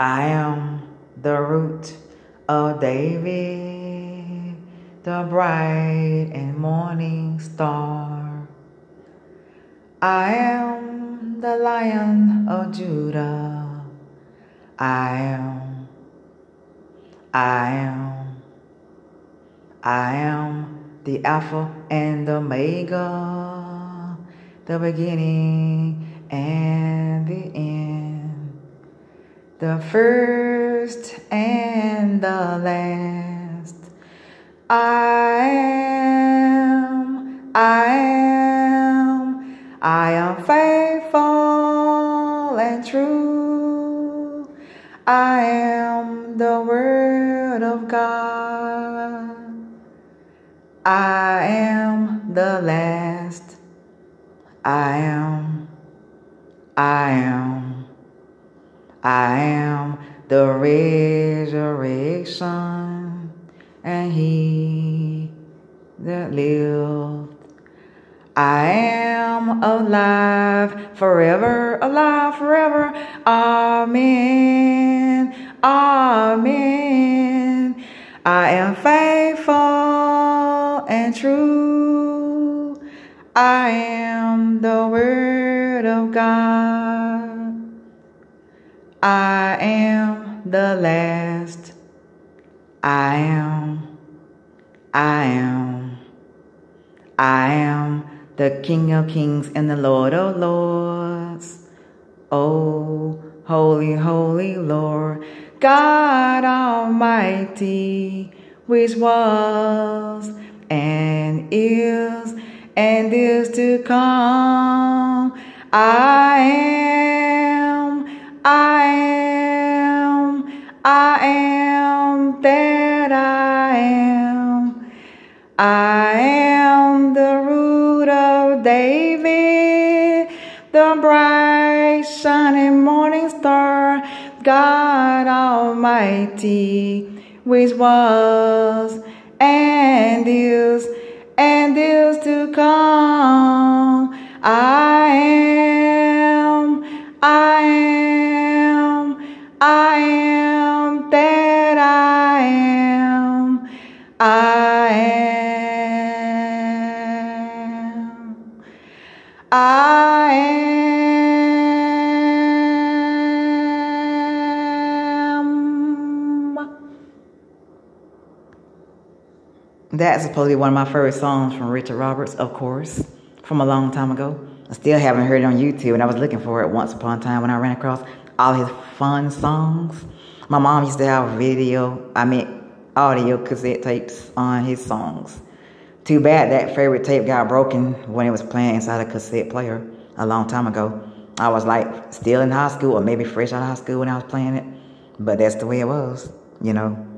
I am the root of David, the bright and morning star. I am the lion of Judah. I am, I am, I am the Alpha and the Omega, the beginning and the end, the first and the last. I am, I am, I am faithful and true. I am the Word of God. I am the last. I am, I am, I am the resurrection and He that lived. I am alive forever, alive forever. Amen. Amen. I am faithful and true. I am the Word of God. I am the last. I am. I am. I am the King of Kings and the Lord of Lords. Oh, holy, holy Lord, God Almighty, which was and is and is to come. I am, I am. I am the root of David, the bright shining morning star, God Almighty, which was and is and is to come. I am, I am, I am I am. I am. That's supposedly one of my favorite songs from Richard Roberts, of course, from a long time ago. I still haven't heard it on YouTube, and I was looking for it once upon a time when I ran across all his fun songs. My mom used to have a video, I mean, audio cassette tapes on his songs. Too bad that favorite tape got broken when it was playing inside a cassette player a long time ago. I was like still in high school or maybe fresh out of high school when I was playing it, but that's the way it was, you know.